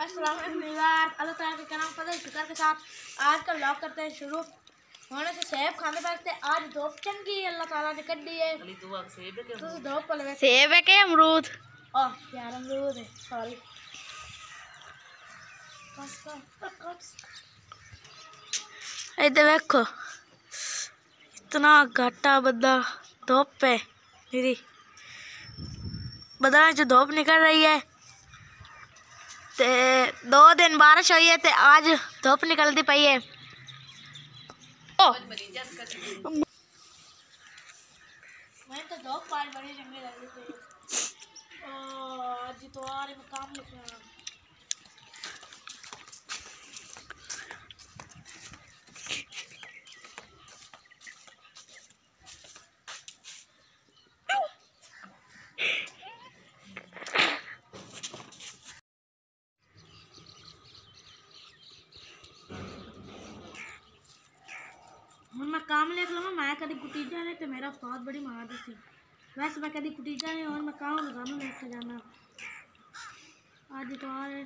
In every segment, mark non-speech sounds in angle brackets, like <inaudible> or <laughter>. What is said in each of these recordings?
अस्सलाम अल्लाह ताला के फजल शुक्र के साथ आज का व्लॉग करते हैं शुरू। होने से सेब खाने बैठते आज धूप चंगी अल्लाह ताला ने कट दी है धूप सेब है के अमरूद? ओह यार अमरूद है। सॉरी इधर देखो। इतना घाटा बदा धूप है मेरी। बदला जो धूप निकल रही है ते दो दिन बारिश हुई है तो आज धूप निकलती पई है। ओ। तो धूप पार बड़ी जंगल लगे थे। आज तो आ रही काम लिखना। असलम मैं कभी कुटीजा ने तो मेरा उस्ताद बड़ी महादी सी वैसे मैं कभी कुटीजा ने और मैं लेकर जाना। मैं खजाना आज तो इतवार है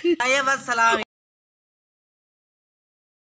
<laughs> सलाम।